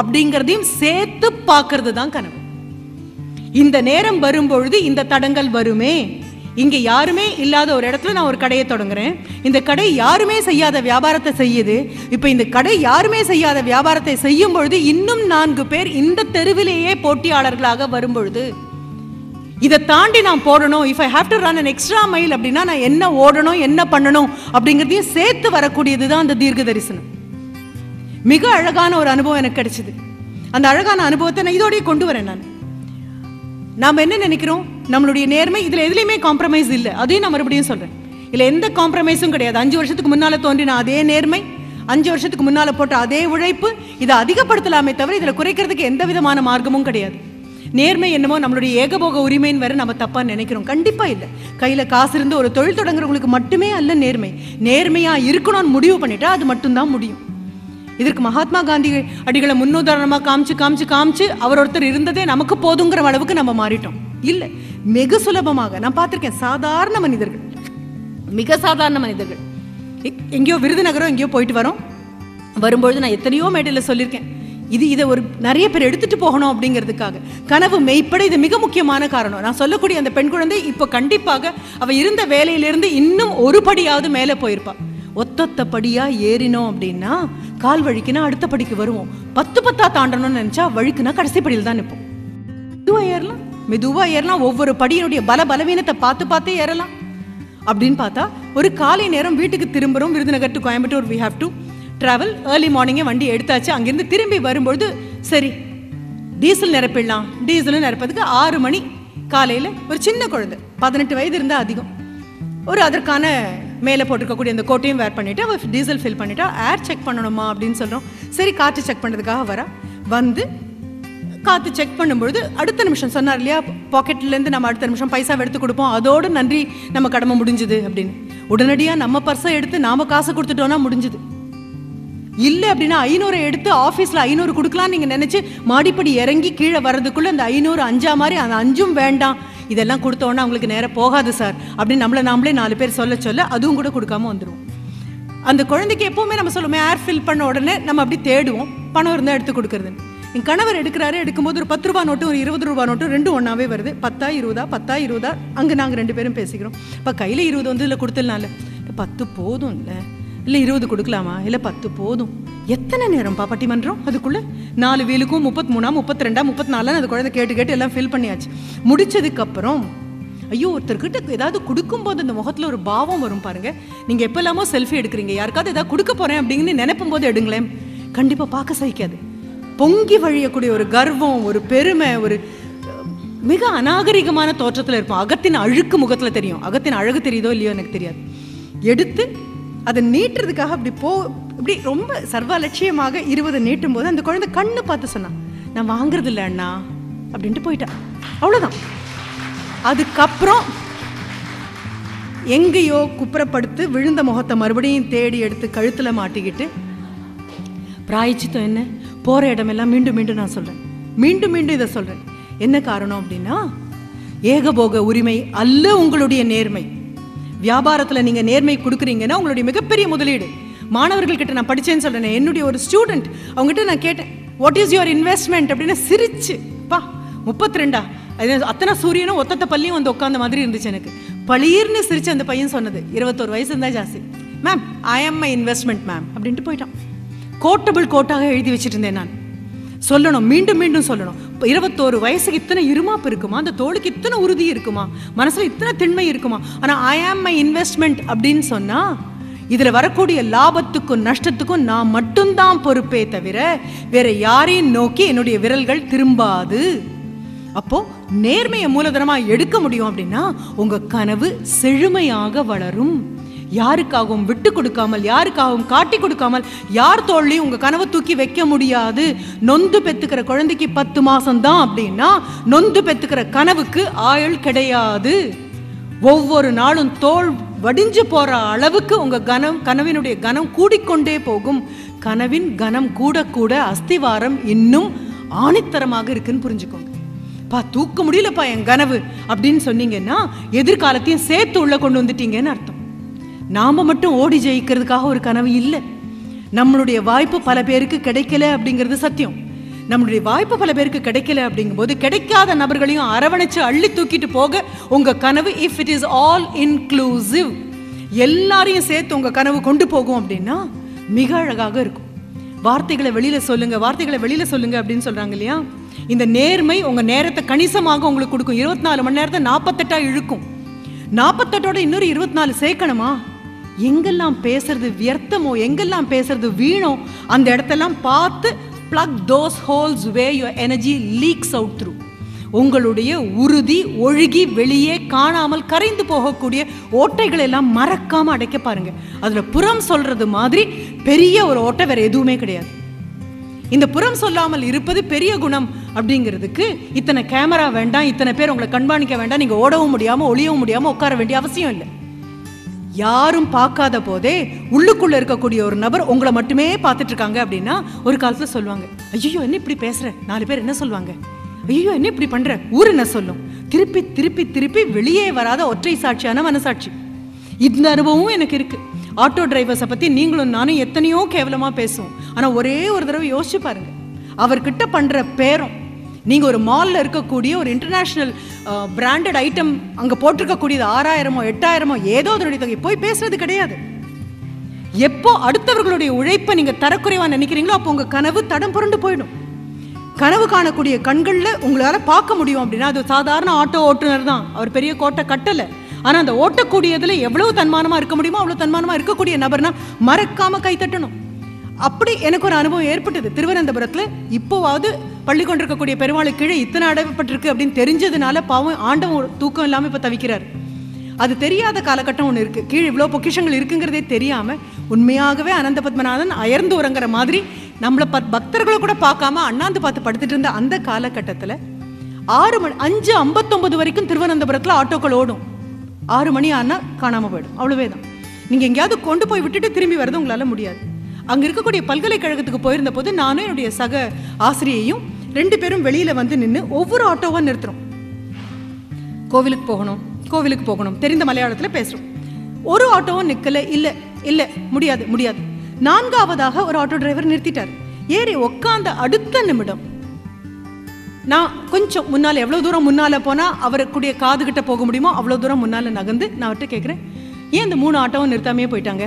அப்படிங்கறதையும் சேர்த்து பார்க்கறது தான் கனவு. இந்த நேரம் வரும்பொழுது இந்த தடங்கள் வருமே. இங்க யாருமே இல்லாத ஒரு இடத்துல நான் ஒரு கடையை தொடங்குறேன். இந்த கடை யாருமே செய்யாத வியாபாரத்தை செய்யுது. இப்போ இந்த கடை யாருமே செய்யாத வியாபாரத்தை செய்யும் பொழுது இன்னும் நான்கு பேர் இந்த தெருவிலேயே போட்டியாளர்களாக வரும்பொழுது இதை தாண்டி நான் போடணும். If I have to run an extra mile அப்படின்னா நான் என்ன ஓடணும் என்ன பண்ணணும் அப்படிங்கிறதையும் சேர்த்து வரக்கூடியது தான் அந்த தீர்க்க தரிசனம் மிக அழகான ஒரு அனுபவம் எனக்கு கிடைச்சிது. அந்த அழகான அனுபவத்தை நான் இதோடய கொண்டு வரேன் நான். நாம் என்ன நினைக்கிறோம்? நம்மளுடைய நேர்மை இதில் எதுலேயுமே காம்ப்ரமைஸ் இல்லை. அதையும் நான் மறுபடியும் சொல்கிறேன் இதில் எந்த காம்ப்ரமைஸும் கிடையாது. அஞ்சு வருஷத்துக்கு முன்னால் தோன்றின அதே நேர்மை அஞ்சு வருஷத்துக்கு முன்னால் போட்ட அதே உழைப்பு இதை அதிகப்படுத்தலாமே தவிர இதில் குறைக்கிறதுக்கு எந்த விதமான மார்க்கமும் கிடையாது. நேர்மை என்னமோ நம்மளுடைய ஏகபோக உரிமைன்னு வேற நம்ம தப்பா நினைக்கிறோம். கண்டிப்பா இல்லை. கையில காசு இருந்து ஒரு தொழில் தொடங்குறவங்களுக்கு மட்டுமே அல்ல நேர்மை. நேர்மையா இருக்கணும்னு முடிவு பண்ணிட்டா அது மட்டும்தான் முடியும். இதற்கு மகாத்மா காந்தி அடிகளை முன்னுதாரணமாக காமிச்சு காமிச்சு காமிச்சு அவர் ஒருத்தர் இருந்ததே நமக்கு போதுங்கிற அளவுக்கு நம்ம மாறிட்டோம். இல்ல மிக சுலபமாக நான் பார்த்திருக்கேன் சாதாரண மனிதர்கள். மிக சாதாரண மனிதர்கள். எங்கேயோ விருதுநகரம் எங்கேயோ போயிட்டு வரோம். வரும்பொழுது நான் எத்தனையோ மேடையில் சொல்லியிருக்கேன். இது இதை ஒரு நிறைய பேர் எடுத்துட்டு போகணும் அப்படிங்கிறதுக்காக. கனவு மெய்ப்பட இது மிக முக்கியமான காரணம். நான் சொல்லக்கூடிய அந்த பெண் குழந்தை இப்போ கண்டிப்பாக அவள் இருந்த வேலையிலிருந்து இன்னும் ஒரு படியாவது மேலே போயிருப்பாள் ஒத்தொத்த படியா ஏறினோம் அப்படின்னா கால் வழிக்குனா அடுத்த படிக்கு வருவோம். பத்து பத்தா தாண்டணும்னு நினைச்சா வழுக்குன்னா கடைசி படியில் தான் நிற்போம் மெதுவா ஏறலாம். மெதுவா ஏறலாம். ஒவ்வொரு படியினுடைய பல பலவீனத்தை பார்த்து பார்த்தே ஏறலாம். அப்படின்னு பார்த்தா ஒரு காலை நேரம் வீட்டுக்கு திரும்புகிறோம் Virudhunagar to Coimbatore we have to travel early மார்னிங்கே வண்டி எடுத்தாச்சு. அங்கேருந்து திரும்பி வரும்பொழுது சரி டீசல் நிரப்பிடலாம். டீசலும் நிரப்பதுக்கு ஆறு மணி காலையில் ஒரு சின்ன குழந்தை பதினெட்டு வயது இருந்தால் அதிகம். ஒரு அதற்கான மேலே போட்டிருக்கக்கூடிய அந்த கோட்டையும் வேர் பண்ணிவிட்டு அவள் டீசல் ஃபில் பண்ணிவிட்டா ஏர் செக் பண்ணணுமா அப்படின்னு சொல்கிறோம் சரி காற்று செக் பண்ணுறதுக்காக வர. வந்து காற்று செக் பண்ணும்பொழுது அடுத்த நிமிஷம் சொன்னார் இல்லையா பாக்கெட்லேருந்து நம்ம அடுத்த நிமிஷம் பைசா எடுத்து கொடுப்போம் அதோடு நன்றி நம்ம கடமை முடிஞ்சுது அப்படின்னு. உடனடியாக நம்ம பர்ஸை எடுத்து நாம் காசு கொடுத்துட்டோன்னா முடிஞ்சுது. இல்லை அப்படின்னா ஐநூறை எடுத்து ஆஃபீஸில் ஐநூறு கொடுக்கலாம்னு நீங்கள் நினச்சி மாடிப்படி இறங்கி கீழே வர்றதுக்குள்ளே அந்த ஐநூறு அஞ்சா மாதிரி அந்த அஞ்சும் வேண்டாம். இதெல்லாம் கொடுத்தோன்னா அவங்களுக்கு நேரம் போகாது சார். அப்படின்னு நம்மளை நாமளே நாலு பேர் சொல்ல சொல்ல அதுவும் கூட கொடுக்காம வந்துடுவோம் அந்த குழந்தைக்கு எப்பவுமே நம்ம சொல்லுவோம் ஏர் ஃபில் பண்ண உடனே நம்ம அப்படி தேடுவோம். பணம் இருந்தால் எடுத்து கொடுக்குறதுன்னு என் கணவர் எடுக்கிறாரு எடுக்கும்போது ஒரு பத்து ரூபா நோட்டு ஒரு இருபது ரூபா நோட்டு ரெண்டும் ஒன்றாவே வருது. பத்தா இருபதா பத்தா இருபதா அங்கே நாங்கள் ரெண்டு பேரும் பேசிக்கிறோம். இப்போ கையில் இருபது வந்து இல்லை கொடுத்துடலாம்ல. இப்போ பத்து போதும் இல்லை இல்லை இருபது கொடுக்கலாமா? இல்லை பத்து போதும். எத்தனை நேரம்ப்பா பட்டிமன்றம்? அதுக்குள்ளே நாலு வீலுக்கும் முப்பத்தி மூணா முப்பத்தி ரெண்டா முப்பத்தி நாலாம் அந்த குழந்தை கேட்டு கேட்டு எல்லாம் ஃபில் பண்ணியாச்சு. முடிச்சதுக்கப்புறம் ஐயோ ஒருத்தர்கிட்ட ஏதாவது கொடுக்கும்போது அந்த முகத்தில் ஒரு பாவம் வரும் பாருங்க. நீங்கள் எப்போல்லாமோ செல்ஃபி எடுக்கிறீங்க. யாருக்காவது ஏதாவது கொடுக்க போகிறேன் அப்படின்னு நினைப்பும் போது எடுங்களேன். கண்டிப்பாக பார்க்க சகிக்காது. பொங்கி வழியக்கூடிய ஒரு கர்வம் ஒரு பெருமை ஒரு மிக அநாகரிகமான தோற்றத்தில் இருப்போம். அகத்தின் அழுக்கு முகத்தில் தெரியும். அகத்தின் அழகு தெரியுதோ இல்லையோ எனக்கு தெரியாது. எடுத்து அதை நீட்டுறதுக்காக அப்படி போ இப்படி ரொம்ப சர்வலட்சியமாக இருபது நீட்டும் போது அந்த குழந்தை கண்ணு பார்த்து சொன்னான் நான் வாங்குறது இல்லை அண்ணா அப்படின்ட்டு போயிட்டான் அவ்வளோதான் அதுக்கப்புறம் எங்கேயோ குப்புறப்படுத்து விழுந்த முகத்தை மறுபடியும் தேடி எடுத்து கழுத்தில் மாட்டிக்கிட்டு பிராயச்சித்தம் என்ன? போகிற இடமெல்லாம் மீண்டும் மீண்டும் நான் சொல்கிறேன் மீண்டும் மீண்டும் இதை சொல்கிறேன் என்ன காரணம் அப்படின்னா ஏகபோக உரிமை அல்ல உங்களுடைய நேர்மை. வியாபாரத்தில் நீங்கள் நேர்மை கொடுக்குறீங்கன்னா உங்களுடைய மிகப்பெரிய முதலீடு. மாணவர்கள்கிட்ட நான் படிச்சேன்னு சொல்கிறேன் என்னுடைய ஒரு ஸ்டூடெண்ட் அவங்ககிட்ட நான் கேட்டேன் வாட் இஸ் யுவர் இன்வெஸ்ட்மெண்ட் அப்படின்னு சிரிச்சு பா முப்பத்தி ரெண்டா அது அத்தனை சூரியனும் ஒத்தத்த பள்ளியும் வந்து உட்காந்த மாதிரி இருந்துச்சு எனக்கு. பளீர்னு சிரிச்சு அந்த பையன் சொன்னது இருபத்தோரு வயசு இருந்தால் ஜாஸ்தி. Ma'am I am my investment ma'am அப்படின்ட்டு போயிட்டான். கோட்டபிள் கோட்டாக எழுதி வச்சுட்டு இருந்தேன் நான். சொல்லணும் மீண்டும் மீண்டும் சொல்லணும். இருபத்தோரு வயசுக்கு இத்தனை இருமாப்பு இருக்குமா? அந்த தோளுக்கு இத்தனை உறுதி இருக்குமா? மனசுல இத்தனை திண்மை இருக்குமா? ஆனா ஐ ஆம் மை இன்வெஸ்ட்மெண்ட் அப்படின்னு சொன்னா இதுல வரக்கூடிய லாபத்துக்கும் நஷ்டத்துக்கும் நான் மட்டும்தான் பொறுப்பே தவிர வேற யாரையும் நோக்கி என்னுடைய விரல்கள் திரும்பாது. அப்போ நேர்மையை மூலதனமா எடுக்க முடியும் அப்படின்னா உங்க கனவு செழுமையாக வளரும். யாருக்காகவும் விட்டு கொடுக்காமல் யாருக்காகவும் காட்டி கொடுக்காமல் யார் தோல்லையும் உங்கள் கனவை தூக்கி வைக்க முடியாது. நொந்து பெத்துக்கிற குழந்தைக்கு பத்து மாதம் தான் அப்படின்னா நொந்து பெத்துக்கிற கனவுக்கு ஆயுள் கிடையாது. ஒவ்வொரு நாளும் தோல் வடிஞ்சு போகிற அளவுக்கு உங்கள் கனம் கனவினுடைய கனம் கூடிக்கொண்டே போகும். கனவின் கனம் கூட கூட அஸ்திவாரம் இன்னும் ஆணித்தரமாக இருக்குன்னு புரிஞ்சுக்கோங்க. பா தூக்க முடியலப்பா என் கனவு அப்படின்னு சொன்னீங்கன்னா எதிர்காலத்தையும் சேர்த்து உள்ள கொண்டு வந்துட்டீங்கன்னு அர்த்தம். நாம மட்டும் ஓடி ஜெயிக்கிறதுக்காக ஒரு கனவு இல்லை. நம்மளுடைய வாய்ப்பு பல பேருக்கு கிடைக்கல அப்படிங்கிறது சத்தியம். நம்மளுடைய வாய்ப்பு பல பேருக்கு கிடைக்கல அப்படிங்கும்போது கிடைக்காத நபர்களையும் அரவணைச்சு அள்ளி தூக்கிட்டு போக உங்க கனவு if it is all inclusive எல்லாரையும் சேர்த்து உங்க கனவு கொண்டு போகும் அப்படின்னா மிக அழகாக இருக்கும். வார்த்தைகளை வெளியில சொல்லுங்க வார்த்தைகளை வெளியில சொல்லுங்க அப்படின்னு சொல்றாங்க இல்லையா? இந்த நேர்மை உங்க நேரத்தை கணிசமாக உங்களுக்கு கொடுக்கும். இருபத்தி நாலு மணி நேரத்தை நாற்பத்தெட்டா இழுக்கும். நாற்பத்தெட்டோட இன்னொரு இருபத்தி நாலு சேர்க்கணுமா? எங்கெல்லாம் பேசுறது வியர்த்தமோ எங்கெல்லாம் பேசுறது வீணோ அந்த இடத்தெல்லாம் பார்த்து plug those holes where your energy leaks out through உங்களுடைய உறுதி ஒழுகி வெளியே காணாமல் கரைந்து போகக்கூடிய ஓட்டைகளை எல்லாம் மறக்காம அடைக்க பாருங்க. அதுல புறம் சொல்றது மாதிரி பெரிய ஒரு ஓட்டை வேற எதுவுமே கிடையாது. இந்த புறம் சொல்லாமல் இருப்பது பெரிய குணம் அப்படிங்கிறதுக்கு இத்தனை கேமரா வேண்டாம் இத்தனை பேர் உங்களை கண்காணிக்க வேண்டாம் நீங்க ஓடவும் முடியாம ஒளியவும் முடியாம உட்கார வேண்டிய அவசியம் இல்லை. யாரும் பார்க்காத போதே உள்ளுக்குள்ள இருக்கக்கூடிய ஒரு நபர் உங்களை மட்டுமே பார்த்துட்டு இருக்காங்க அப்படின்னா ஒரு காலத்துல சொல்லுவாங்க ஐயோ என்ன இப்படி பேசுற? நாலு பேர் என்ன சொல்லுவாங்க ஐயோ என்ன இப்படி பண்ற? ஊர் என்ன சொல்லும்? திருப்பி திருப்பி திருப்பி வெளியே வராத ஒற்றை சாட்சியான மனசாட்சி. இந்த அனுபவமும் எனக்கு இருக்கு. ஆட்டோ டிரைவர்ஸை பத்தி நீங்களும் நானும் எத்தனையோ கேவலமா பேசுவோம். ஆனா ஒரே ஒரு தடவை யோசிச்சு பாருங்க. அவர்கிட்ட பண்ற பேரம் நீங்கள் ஒரு மாலில் இருக்கக்கூடிய ஒரு இன்டர்நேஷ்னல் பிராண்டட் ஐட்டம் அங்கே போட்டிருக்கக்கூடியது ஆறாயிரமோ எட்டாயிரமோ ஏதோ அதனுடைய தொகை. போய் பேசுறது கிடையாது. எப்போ அடுத்தவர்களுடைய உழைப்பை நீங்கள் தரக்குறைவாக நினைக்கிறீங்களோ அப்போ உங்கள் கனவு தடம் புரண்டு போயிடும். கனவு காணக்கூடிய கண்களில் உங்களால் பார்க்க முடியும் அப்படின்னா அது சாதாரண ஆட்டோ ஓட்டுநர் தான். அவர் பெரிய கோட்டை கட்டலை. ஆனால் அந்த ஓட்டக்கூடியதில் எவ்வளவு தன்மானமாக இருக்க முடியுமோ அவ்வளோ தன்மானமாக இருக்கக்கூடிய நபர்னா மறக்காமல் கைத்தட்டணும் அப்படி எனக்கு ஒரு அனுபவம் ஏற்பட்டது. திருவனந்தபுரத்தில் இப்போவாவது பள்ளி கொண்டிருக்கக்கூடிய பெருமாள் கீழே இத்தனை அடைப்பட்டிருக்கு அப்படின்னு தெரிஞ்சதுனால பாவம் ஆண்டவன் தூக்கம் இல்லாமல் இப்போ தவிக்கிறார். அது தெரியாத காலகட்டம் ஒன்று இருக்கு. கீழே இவ்வளோ பொக்கிஷங்கள் இருக்குங்கிறதே தெரியாம உண்மையாகவே அனந்த பத்மநாதன் அயர்ந்து உறங்குற மாதிரி நம்மளை பத் பக்தர்களை கூட பார்க்காம அண்ணாந்து பார்த்து படுத்துட்டு இருந்த அந்த காலகட்டத்தில் ஆறு மணி அஞ்சு ஐம்பத்தொம்பது வரைக்கும் திருவனந்தபுரத்தில் ஆட்டோக்கள் ஓடும். ஆறு மணி ஆனால் காணாம போயிடும். அவ்வளவே தான் நீங்கள் எங்கேயாவது கொண்டு போய் விட்டுட்டு திரும்பி வரது உங்களால் முடியாது. அங்கே இருக்கக்கூடிய பல்கலைக்கழகத்துக்கு போயிருந்த போது நானும் என்னுடைய சக ஆசிரியையும் ரெண்டு பேரும் வெளியில வந்து நின்று ஒவ்வொரு ஆட்டோவா நிறுத்துறோம். கோவிலுக்கு போகணும் கோவிலுக்கு போகணும் தெரிந்த மலையாளத்துல பேசுறோம். ஒரு ஆட்டோவும் நிக்கல இல்ல இல்ல முடியாது முடியாது. நான்காவதாக ஒரு ஆட்டோ டிரைவர் நிறுத்திட்டார். ஏறி உட்காந்த அடுத்த நிமிடம் நான் கொஞ்சம் முன்னால எவ்வளவு தூரம் முன்னால போனா அவருக்குடைய காது கிட்ட போக முடியுமோ அவ்வளவு தூரம் முன்னால நகர்ந்து நான் அவர்கிட்ட கேட்குறேன் ஏன் இந்த மூணு ஆட்டோவும் நிறுத்தாமையே போயிட்டாங்க?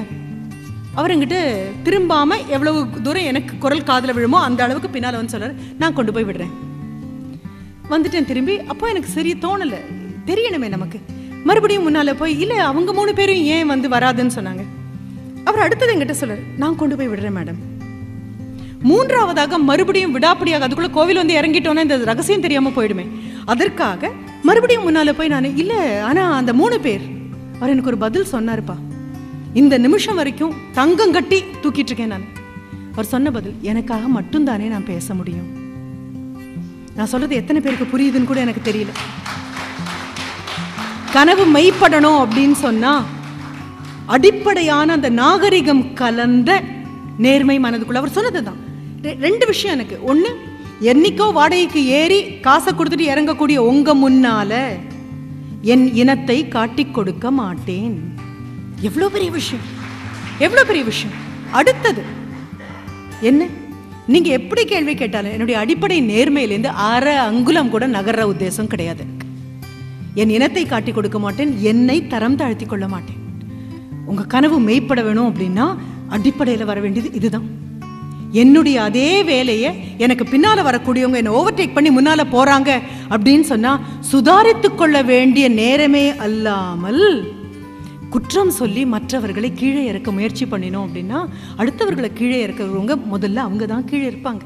அவர் திரும்பாமல் எவ்வளவு தூரம் எனக்கு குரல் காதில் விழுமோ அந்த அளவுக்கு பின்னால் வந்து சொல்கிறார் நான் கொண்டு போய் விடுறேன். வந்துட்டேன் திரும்பி. அப்போ எனக்கு சரி தோணலை. தெரியணுமே நமக்கு. மறுபடியும் முன்னால் போய் இல்லை அவங்க மூணு பேரும் ஏன் வந்து வராதுன்னு சொன்னாங்க? அவர் அடுத்தது என்கிட்ட சொல்றாரு நான் கொண்டு போய் விடுறேன் மேடம். மூன்றாவதாக மறுபடியும் விடாப்படியாக அதுக்குள்ள கோவில் வந்து இறங்கிட்டோன்னா இந்த ரகசியம் தெரியாமல் போயிடுமே. அதற்காக மறுபடியும் முன்னால் போய் நான் இல்லை ஆனால் அந்த மூணு பேர். அவர் எனக்கு ஒரு பதில் சொன்னார்ப்பா. இந்த நிமிஷம் வரைக்கும் தங்கம் கட்டி தூக்கிட்டு இருக்கேன் நான். அவர் சொன்ன பதில் எனக்காக மட்டும்தானே நான் பேச முடியும். நான் சொல்றது எத்தனை பேருக்கு புரியுதுன்னு கூட எனக்கு தெரியல. கனவு மெய்ப்படணும் அப்படின்னு சொன்னா அடிப்படையான அந்த நாகரிகம் கலந்த நேர்மை மனதுக்குள்ள அவர் சொன்னதுதான். ரெண்டு விஷயம் எனக்கு. ஒண்ணு என்னைக்கோ வாடகைக்கு ஏறி காசை கொடுத்துட்டு இறங்கக்கூடிய உங்க முன்னால என் இனத்தை காட்டிக் கொடுக்க மாட்டேன். எவ்வளோ பெரிய விஷயம்? எவ்வளோ பெரிய விஷயம்? அடுத்தது என்ன? நீங்கள் எப்படி கேள்வி கேட்டாலும் என்னுடைய அடிப்படை நேர்மையிலேருந்து அரை அங்குலம் கூட நகர்ற உத்தேசம் கிடையாது. என் இனத்தை காட்டி கொடுக்க மாட்டேன் என்னை தரம் தாழ்த்தி கொள்ள மாட்டேன். உங்கள் கனவு மெய்ப்பட வேணும் அப்படின்னா அடிப்படையில் வர வேண்டியது இதுதான். என்னுடைய அதே வேலையை எனக்கு பின்னால் வரக்கூடியவங்க என்னை ஓவர்டேக் பண்ணி முன்னால் போகிறாங்க அப்படின்னு சொன்னால் சுதாரித்து கொள்ள வேண்டிய நேரமே அல்லாமல் குற்றம் சொல்லி மற்றவர்களை கீழே இறக்க முயற்சி பண்ணினோம் அப்படின்னா அடுத்தவர்களை கீழே இறக்கிறவங்க முதல்ல அவங்க தான் கீழே இருப்பாங்க.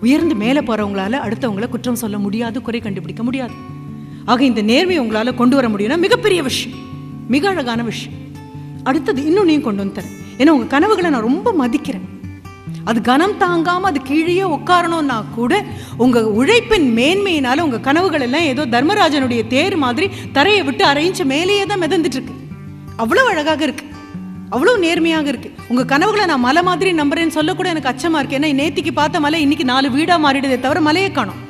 உயர்ந்து மேலே போறவங்களால அடுத்தவங்களை குற்றம் சொல்ல முடியாது குறை கண்டுபிடிக்க முடியாது. ஆக இந்த நேர்மையை உங்களால கொண்டு வர முடியும்னா மிகப்பெரிய விஷயம். மிக அழகான விஷயம். அடுத்தது இன்னும் நீங்க கொண்டு வந்து தரேன் ஏன்னா உங்க கனவுகளை நான் ரொம்ப மதிக்கிறேன். அது கனம் தாங்காம அது கீழே உட்காரணும்னா கூட உங்க உழைப்பின் மேன்மையினால உங்க கனவுகள் எல்லாம் ஏதோ தர்மராஜனுடைய தேர் மாதிரி தரையை விட்டு அரைஞ்சு மேலேயே தான் மிதந்துட்டு இருக்கு. அவ்வளவு அழகாக இருக்கு. அவ்வளவு நேர்மையாக இருக்கு. உங்க கனவுகளை நான் மலை மாதிரி நம்புறேன்னு சொல்லக்கூட எனக்கு அச்சமா இருக்கு. ஏன்னா நேத்திக்கு பார்த்த மலை இன்னைக்கு நாலு வீடா மாறிடுதே தவிர மலையை காணும்.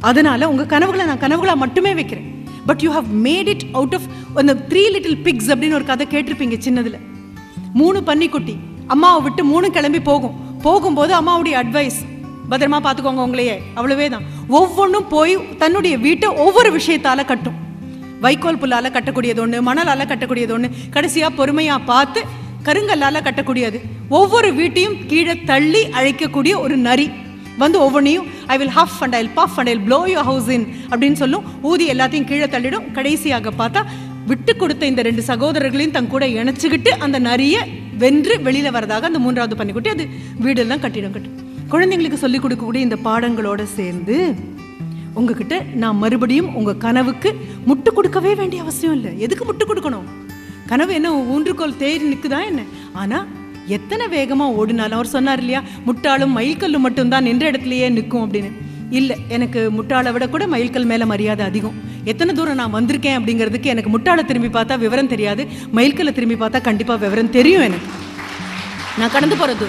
அதனால உங்க கனவுகளை நான் கனவுகளா மட்டுமே வைக்கிறேன். But you have made it out of அந்த த்ரீ லிட்டில் பிக்ஸ் அப்படின்னு ஒரு கதை கேட்டிருப்பீங்க சின்னதுல. மூணு பன்னிக்குட்டி. அம்மாவை விட்டு மூணு கிளம்பி போகும். போகும்போது அம்மாவுடைய அட்வைஸ் பத்திரமா பார்த்துக்கோங்க உங்களையே அவ்வளவே தான் ஒவ்வொன்றும் போய் தன்னுடைய வீட்டை ஒவ்வொரு விஷயத்தால கட்டும். வைக்கோல் புல்லால் கட்டக்கூடியது ஒன்று மணலால் கட்டக்கூடியது ஒன்று கடைசியாக பொறுமையாக பார்த்து கருங்கல்லால் கட்டக்கூடியது. ஒவ்வொரு வீட்டையும் கீழே தள்ளி அழைக்கக்கூடிய ஒரு நரி. வந்து ஒவ்வொன்றையும் I will huff and I puff and I blow you house in அப்படின்னு சொல்லும். ஊதி எல்லாத்தையும் கீழே தள்ளிடும். கடைசியாக பார்த்தா விட்டு கொடுத்த இந்த ரெண்டு சகோதரர்களையும் தன் கூட இணைச்சிக்கிட்டு அந்த நரியை வென்று வெளியில் வரதாக அந்த மூன்றாவது பண்ணிக்கிட்டு அது வீடெல்லாம் கட்டிடும் கட்டும் குழந்தைங்களுக்கு சொல்லிக் கொடுக்கக்கூடிய இந்த பாடங்களோட சேர்ந்து உங்ககிட்ட நான் மறுபடியும் உங்க கனவுக்கு முட்டு கொடுக்கவே வேண்டிய அவசியம் இல்லை. எதுக்கு முட்டு கொடுக்கணும்? கனவு என்ன ஊன்றுகோல் தேறி நிற்குதா என்ன? ஆனா எத்தனை வேகமா ஓடினாலும் அவர் சொன்னார் இல்லையா முட்டாளும் மயில்கல்லு மட்டும்தான் நின்ற இடத்துலயே நிற்கும் அப்படின்னு. இல்லை எனக்கு முட்டாளை விட கூட மயில்கல் மேல மரியாதை அதிகம். எத்தனை தூரம் நான் வந்திருக்கேன் அப்படிங்கிறதுக்கு எனக்கு முட்டாளை திரும்பி பார்த்தா விவரம் தெரியாது மயில்கல்லை திரும்பி பார்த்தா கண்டிப்பா விவரம் தெரியும் எனக்கு. நான் கடந்து போறது.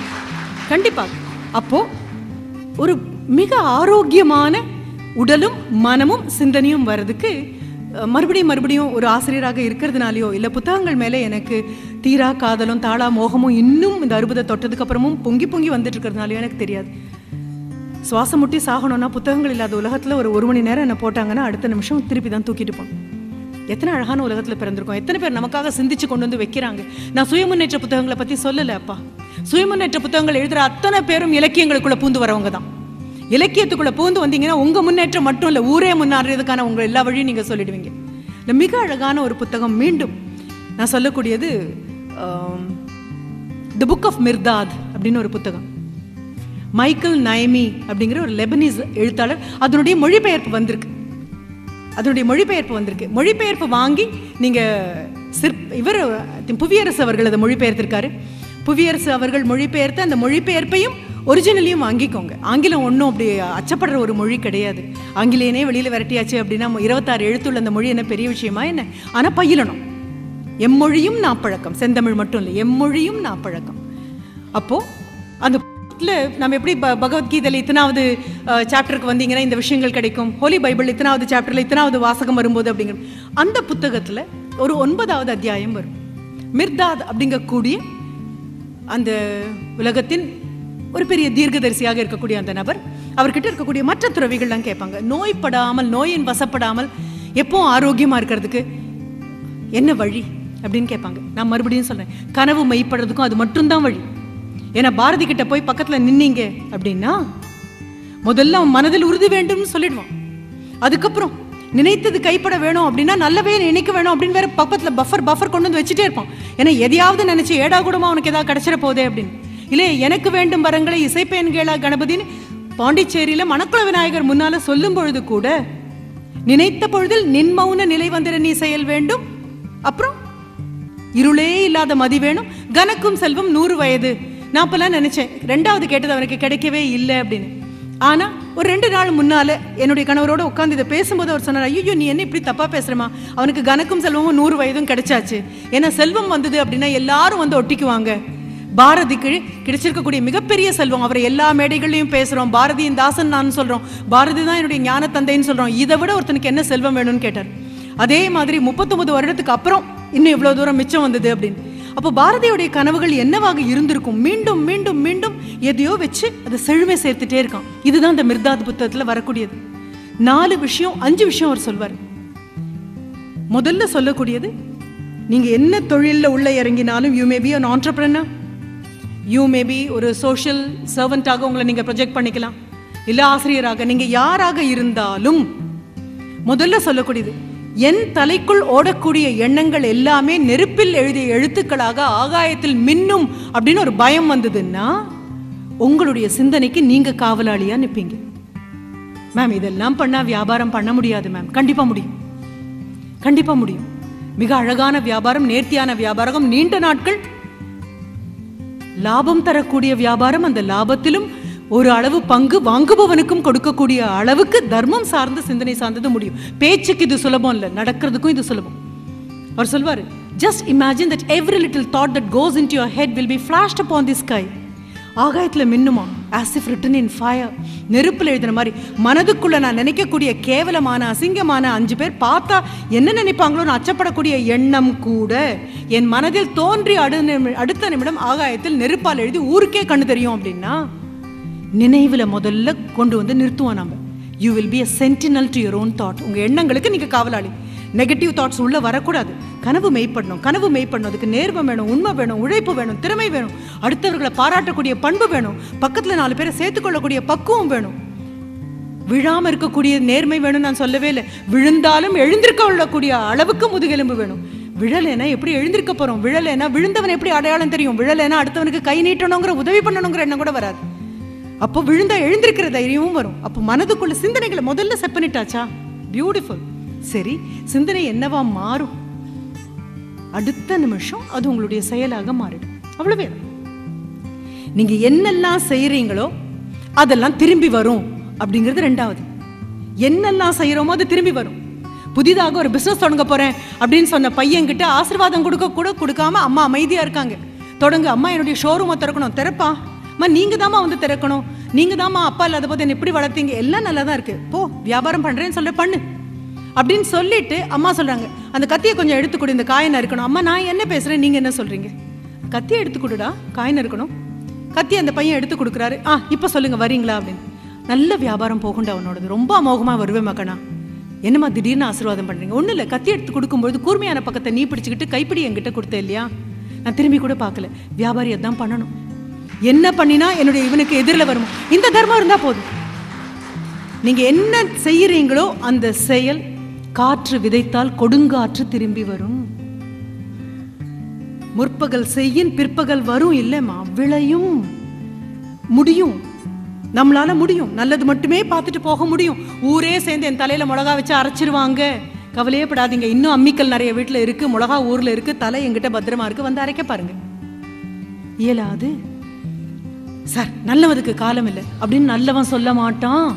கண்டிப்பா. அப்போ ஒரு மிக ஆரோக்கியமான உடலும் மனமும் சிந்தனையும் வர்றதுக்கு மறுபடியும் மறுபடியும் ஒரு ஆசிரியராக இருக்கிறதுனாலயோ இல்லை புத்தகங்கள் மேலே எனக்கு தீரா காதலும் தாளா மோகமும் இன்னும் இந்த அறுபதை தொட்டதுக்கு அப்புறமும் பொங்கி பொங்கி வந்துட்டு இருக்கிறதுனாலயோ எனக்கு தெரியாது. சுவாசம் முட்டி சாகணும்னா புத்தகங்கள் இல்லாத உலகத்தில் ஒரு ஒரு மணி நேரம் என்ன போட்டாங்கன்னா அடுத்த நிமிஷம் திருப்பி தான் தூக்கிட்டு போகணும். எத்தனை அழகான உலகத்தில் பிறந்திருக்கோம். எத்தனை பேர் நமக்காக சிந்திச்சு கொண்டு வந்து வைக்கிறாங்க. நான் சுயமுன்னேற்ற புத்தகங்களை பற்றி சொல்லலை அப்பா. சுயமுன்னேற்ற புத்தகங்கள் எழுதுகிற அத்தனை பேரும் இலக்கியங்களுக்குள்ள பூந்து வரவங்க தான். இலக்கியத்துக்குள்ள பூந்து வந்தீங்கன்னா உங்க முன்னேற்றம் மட்டும் இல்லை ஊரே முன்னேறதுக்கான உங்க எல்லா வழியும் நீங்க சொல்லிடுவீங்க. இந்த மிக அழகான ஒரு புத்தகம் மீண்டும் நான் சொல்லக்கூடியது தி புக் ஆஃப் மிர்தாத் அப்படின்னு ஒரு புத்தகம். மைக்கேல் நயமி அப்படிங்கிற ஒரு லெபனீஸ் எழுத்தாளர் அதனுடைய மொழிபெயர்ப்பு வந்திருக்கு. அதனுடைய மொழிபெயர்ப்பு வந்திருக்கு. மொழிபெயர்ப்பு வாங்கி நீங்க சிற் இவர் புவியரசு அவர்கள் அதை மொழிபெயர்த்திருக்காரு. புவியரசு அவர்கள் மொழிபெயர்த்த அந்த மொழிபெயர்ப்பையும் ஒரிஜினலையும் வாங்கிக்கோங்க. ஆங்கிலம் ஒன்றும் அப்படி அச்சப்படுற ஒரு மொழி கிடையாது. ஆங்கிலேயனே வெளியில் விரட்டியாச்சு அப்படின்னா இருபத்தாறு எழுத்துள்ள அந்த மொழி என்ன? பெரிய விஷயமா என்ன? ஆனால் பயிலணும். எம்மொழியும் நாப்பழக்கம் செந்தமிழ் மட்டும் இல்லை. எம்மொழியும் நாப்பழக்கம் அப்போ அந்த புத்தகத்துல நம்ம எப்படி ப- பகவத்கீதையில் இத்தனாவது சாப்டருக்கு வந்தீங்கன்னா இந்த விஷயங்கள் கிடைக்கும். ஹோலி பைபிள் இத்தனாவது சாப்டர்ல இத்தனாவது வாசகம் வரும்போது அப்படிங்கிற அந்த புத்தகத்துல ஒரு ஒன்பதாவது அத்தியாயம் வரும். மிர்தாத் அப்படிங்கக்கூடிய அந்த உலகத்தின் ஒரு பெரிய தீர்க்கதரிசியாக இருக்கக்கூடிய அந்த நபர் அவர்கிட்ட இருக்கக்கூடிய மற்ற துறவிகள்லாம் கேட்பாங்க. நோய்படாமல் நோயின் வசப்படாமல் எப்போ ஆரோக்கியமா இருக்கிறதுக்கு என்ன வழி அப்படின்னு கேட்பாங்க. நான் மறுபடியும் சொல்றேன். கனவு மெய்ப்படுறதுக்கும் அது மட்டும்தான் வழி. ஏன்னா பாரதி கிட்ட போய் பக்கத்துல நின்னீங்க அப்படின்னா முதல்ல அவன் மனதில் உறுதி வேண்டும்னு சொல்லிடுவான். அதுக்கப்புறம் நினைத்தது கைப்பட வேணும் அப்படின்னா நல்லவே நினைக்க வேணும் அப்படின்னு வேற பக்கத்துல பஃபர் பஃபர் கொண்டு வந்து வச்சுட்டே இருப்பான். ஏன்னா எதையாவது நினைச்சு ஏடா கூடமா அவனுக்கு ஏதாவது கிடைச்சிட போதே அப்படின்னு. இல்லை எனக்கு வேண்டும் வரங்களை இசைப்பேன் கேளா கணபதின்னு பாண்டிச்சேரியில மணக்குள விநாயகர் முன்னால சொல்லும் பொழுது கூட நினைத்த பொழுதில் நின்மௌன நிலை வந்திட நீ செயல் வேண்டும். அப்புறம் இருளே இல்லாத மதி வேணும் கனக்கும் செல்வம் நூறு வயது. நான் அப்பெல்லாம் நினைச்சேன் ரெண்டாவது கேட்டது அவனுக்கு கிடைக்கவே இல்லை அப்படின்னு. ஆனா ஒரு ரெண்டு நாள் முன்னால என்னுடைய கணவரோட உட்காந்து இதை பேசும்போது அவர் சொன்னார் ஐயோ நீ என்ன இப்படி தப்பா பேசுறமா? அவனுக்கு கனக்கும் செல்வமும் நூறு வயதும் கிடைச்சாச்சு. ஏன்னா செல்வம் வந்தது அப்படின்னா எல்லாரும் வந்து ஒட்டிக்குவாங்க. பாரதிக்கு கிடைச்சிருக்கக்கூடிய மிகப்பெரிய செல்வம். அவரை எல்லா மேடைகள்லையும் பேசுகிறோம் பாரதியின் தாசன் நான் சொல்கிறோம் பாரதி தான் என்னுடைய ஞான தந்தைன்னு சொல்கிறோம் இதை விட ஒருத்தனுக்கு என்ன செல்வம் வேணும்னு கேட்டார். அதே மாதிரி முப்பத்தொம்பது வருடத்துக்கு அப்புறம் இன்னும் இவ்வளோ தூரம் மிச்சம் வந்தது அப்படின்னு. அப்போ பாரதியுடைய கனவுகள் என்னவாக இருந்திருக்கும்? மீண்டும் மீண்டும் மீண்டும் எதையோ வச்சு அதை செழுமை சேர்த்துட்டே இருக்கான். இதுதான் இந்த மிர்தாத் புத்தகத்தில் வரக்கூடியது. நாலு விஷயம் அஞ்சு விஷயம் அவர் சொல்வார். முதல்ல சொல்லக்கூடியது நீங்கள் என்ன தொழிலில் உள்ளே இறங்கினாலும் you may be an entrepreneur you maybe ஒரு சோஷியல் சர்வெண்ட்டாக உங்களை நீங்கள் ப்ரொஜெக்ட் பண்ணிக்கலாம். இல்லை ஆசிரியராக நீங்கள் யாராக இருந்தாலும் முதல்ல சொல்லக்கூடியது என் தலைக்குள் ஓடக்கூடிய எண்ணங்கள் எல்லாமே நெருப்பில் எழுதிய எழுத்துக்களாக ஆகாயத்தில் மின்னும் அப்படின்னு ஒரு பயம் வந்ததுன்னா உங்களுடைய சிந்தனைக்கு நீங்கள் காவலாளியாக நிற்பீங்க மேம் இதெல்லாம் பண்ணால் வியாபாரம் பண்ண முடியாது மேம் கண்டிப்பாக முடியும். கண்டிப்பாக முடியும். மிக அழகான வியாபாரம் நேர்த்தியான வியாபாரம் நீண்ட நாட்கள் லாபம் தரக்கூடிய வியாபாரம் அந்த லாபத்திலும் ஒரு அளவு பங்கு வாங்குபவனுக்கும் கொடுக்கக்கூடிய அளவுக்கு தர்மம் சார்ந்த சிந்தனை சார்ந்தது முடியும். பேச்சுக்கு இது சுலபம் இல்லை நடக்கிறதுக்கும் இது சுலபம். அவர் சொல்வார் just imagine that every little thought that goes in your head will be flashed upon the sky ஆகாயத்துல மின்னுமா? As if written in fire நெருப்பில் எழுதின மாதிரி மனதுக்குள்ள நான் நினைக்கக்கூடிய கேவலமான அசிங்கமான அஞ்சு பேர் பார்த்தா என்ன நினைப்பாங்களோன்னு அச்சப்படக்கூடிய எண்ணம் கூட என் மனதில் தோன்றி அடு நிமி- அடுத்த நிமிடம் ஆகாயத்தில் நெருப்பால் எழுதி ஊருக்கே கண்ணு தெரியும் அப்படின்னா நினைவில் முதல்ல கொண்டு வந்து நிறுத்துவோம் நம்ம you will be a sentinel to your own thought உங்கள் எண்ணங்களுக்கு நீங்கள் காவலாளி. நெகட்டிவ் தாட்ஸ் உள்ளே வரக்கூடாது. கனவு மெய்ப்படணும் கனவு மெய்ப்படணும் அதுக்கு நேர்மை வேணும் உண்மை வேணும் உழைப்பு வேணும் திறமை வேணும் அடுத்தவர்களை பாராட்டக்கூடிய பண்பு வேணும் பக்கத்தில் நாலு பேரை சேர்த்துக்கொள்ளக்கூடிய பக்குவம் வேணும். விழாம இருக்கக்கூடிய நேர்மை வேணும் நான் சொல்லவே இல்லை. விழுந்தாலும் எழுந்திருக்க கொள்ளக்கூடிய அளவுக்கு முதுகெலும்பு வேணும். விழலைன்னா எப்படி எழுந்திருக்க போறோம்? விழலைனா விழுந்தவன் எப்படி அடையாளம் தெரியும்? விழலைனா அடுத்தவனுக்கு கை நீட்டணுங்கிற உதவி பண்ணணுங்கிற எண்ணம் கூட வராது. அப்போ விழுந்தா எழுந்திருக்கிற தைரியமும் வரும். அப்போ மனதுக்குள்ள சிந்தனைகளை முதல்ல செட் பண்ணிட்டாச்சா? பியூட்டிஃபுல் சரி சிந்தனை என்னவா மாறும்? அடுத்த நிமிஷம் அது உங்களுடைய செயலாக மாறிடும். அவ்வளவே. நீங்க என்னெல்லாம் செய்யறீங்களோ அதெல்லாம் திரும்பி வரும் அப்படிங்கிறது ரெண்டாவது. என்னெல்லாம் செய்யறோமோ அது திரும்பி வரும். புதிதாக ஒரு பிசினஸ் தொடங்க போறேன் அப்படின்னு சொன்ன பையன்கிட்ட ஆசீர்வாதம் கொடுக்க கூட கொடுக்காம அம்மா அமைதியா இருக்காங்க. தொடங்க அம்மா என்னுடைய ஷோரூமை திறக்கணும். திறப்பா. அம்மா நீங்க தாமா வந்து திறக்கணும். நீங்க தாமா அப்பா இல்லாத போது என்ன எப்படி வளர்த்தீங்க? எல்லாம் நல்லா தான் இருக்கு. போ வியாபாரம் பண்றேன்னு சொல்ல பண்ணு. அப்படின்னு சொல்லிட்டு அம்மா சொல்கிறாங்க அந்த கத்தியை கொஞ்சம் எடுத்து கொடு இந்த காயினை இருக்கணும் அம்மா நான் என்ன பேசுகிறேன் நீங்கள் என்ன சொல்கிறீங்க கத்தியை எடுத்து கொடுடா காய் இருக்கணும் கத்தி அந்த பையன் எடுத்து கொடுக்குறாரு. ஆ இப்போ சொல்லுங்கள் வரீங்களா? அப்படின்னு. நல்ல வியாபாரம் போகுண்டா அவனோடது ரொம்ப அமோகமாக வருவேன் மக்கனா என்னம்மா திடீர்னு ஆசீர்வாதம் பண்ணுறீங்க ஒன்றும் இல்லை கத்தி எடுத்து கொடுக்கும்போது கூர்மையான பக்கத்தை நீ பிடிச்சிக்கிட்டு கைப்பிடி என்கிட்ட கொடுத்த இல்லையா? நான் திரும்பி கூட பார்க்கல. வியாபாரி அதான் பண்ணணும். என்ன பண்ணினா என்னுடைய இவனுக்கு எதிரில் வரும்? இந்த தர்மம் இருந்தால் போதும். நீங்கள் என்ன செய்கிறீங்களோ அந்த செயல் காற்று விதைத்தால் கொடுங்காற்று திரும்பி வரும். முற்பகல் செய்யின் பிற்பகல் வரும் இல்லைம்மா விளையும். முடியும். நம்மளால முடியும். நல்லது மட்டுமே பார்த்துட்டு போக முடியும். ஊரே சேர்ந்து என் தலையில மிளகா வச்சு அரைச்சிருவாங்க. கவலையே படாதீங்க. இன்னும் அம்மிக்கல் நிறைய வீட்டில் இருக்கு. மிளகா ஊர்ல இருக்கு. தலை எங்கிட்ட பத்திரமா இருக்கு. வந்து அரைக்க பாருங்க. இயலாது. சார் நல்லவதுக்கு காலம் இல்லை அப்படின்னு நல்லவன் சொல்ல மாட்டான்.